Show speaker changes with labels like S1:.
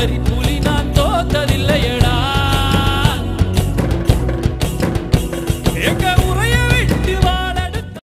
S1: வரிப்புலி நான் தோத்ததில்லையடா. எங்க